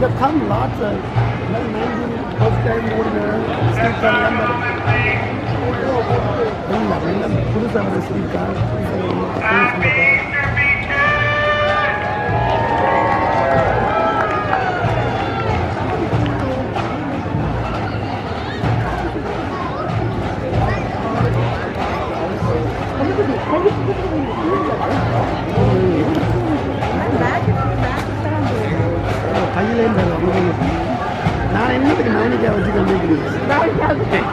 They've come lots of like 19 first time ஓடின street car எல்லாம் எல்லாம் எல்லாம் புதுசாக வர ஸ்ட்ரீட் கார் கையிலேயும் தருவாங்க நான் என்னத்துக்கு நவனிக்கா வச்சு கண்டிக்கிறேன்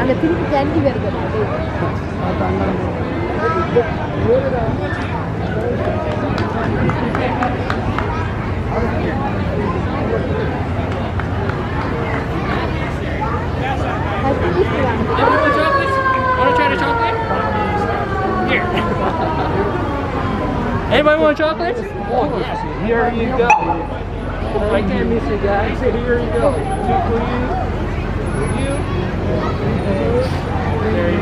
அங்க திருப்பி தண்ணி வருது Want chocolates? Want to try the chocolate? Here. Anybody want chocolates? Oh, yes. Here you go. I can't miss you guys. Here you go. Two for you. For you. There you.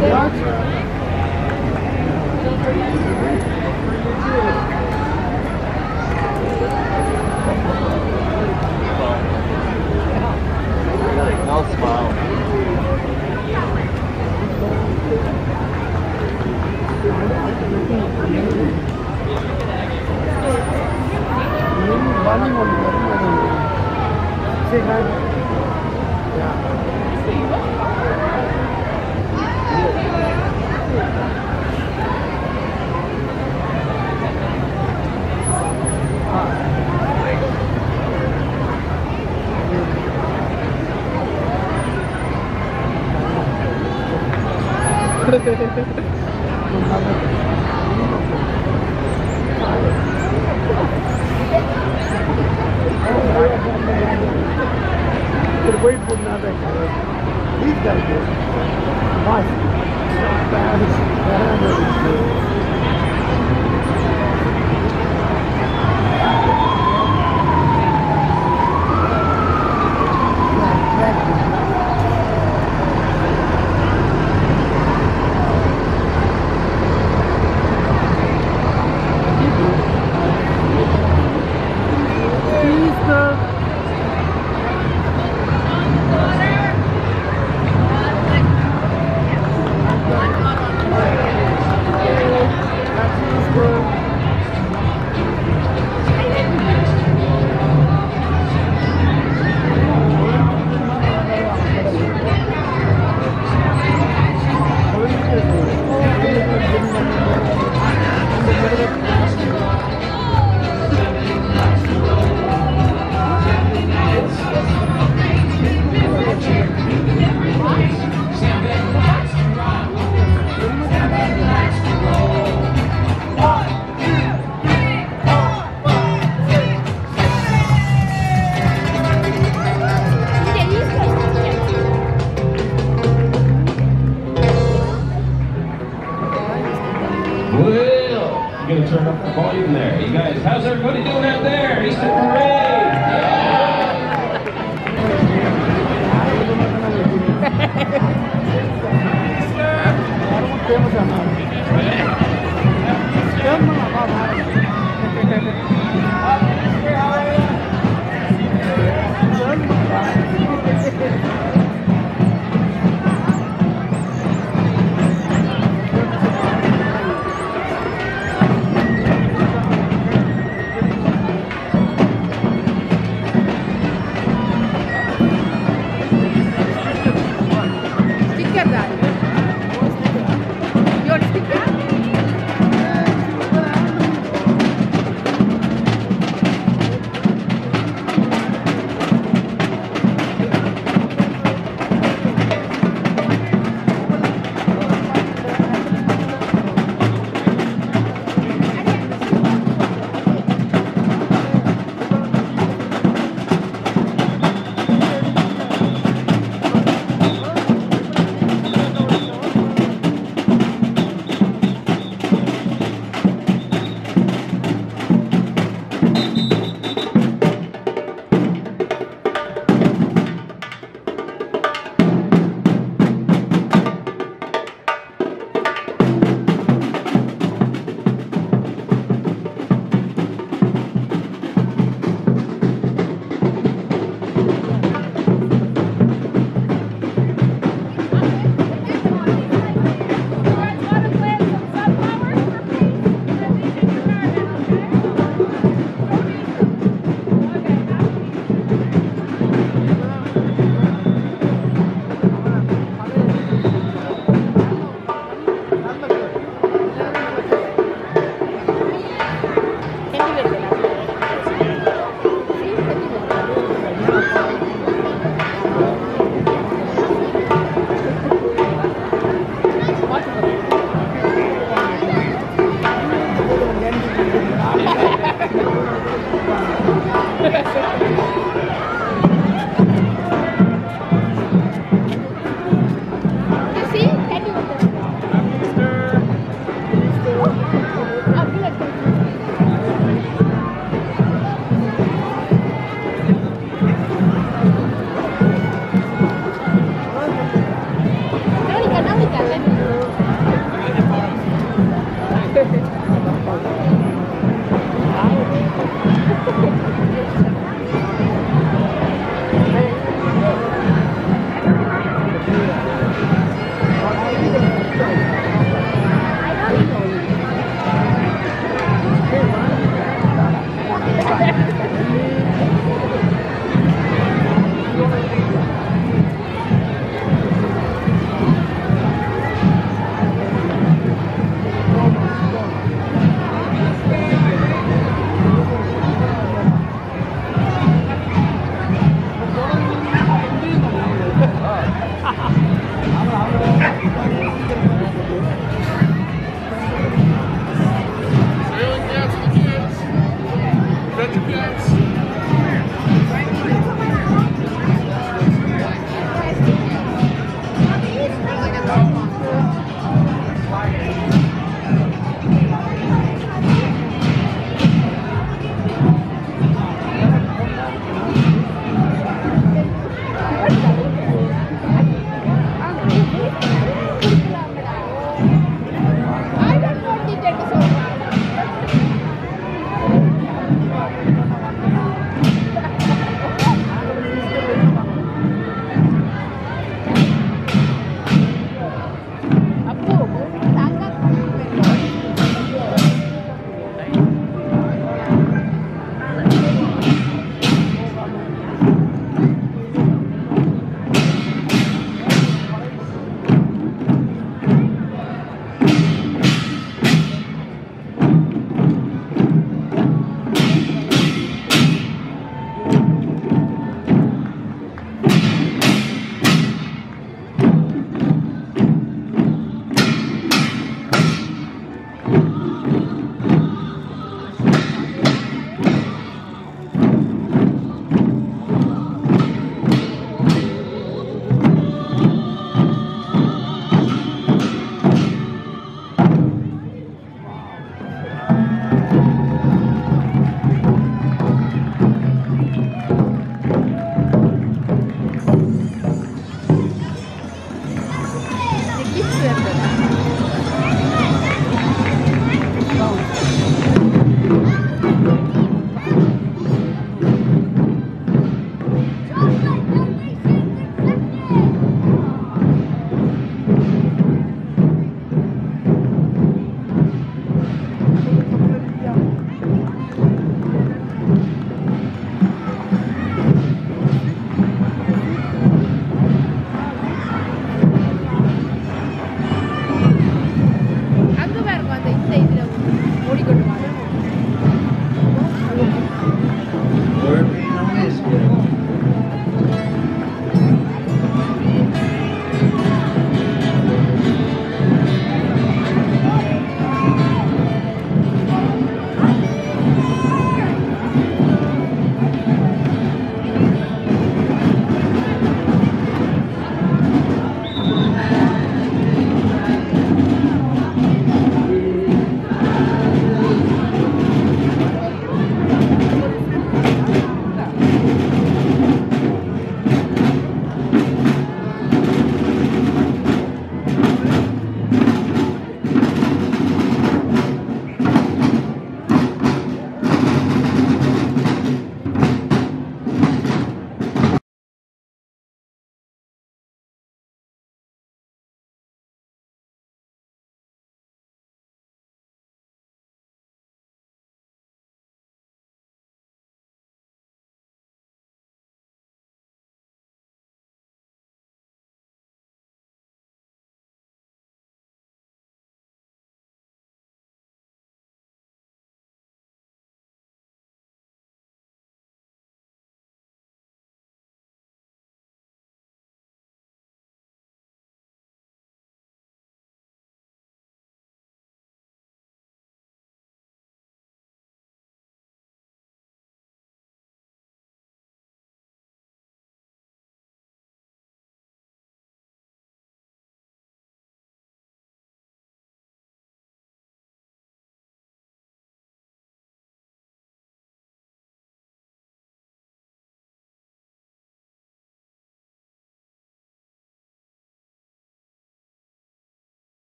ha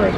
Hi.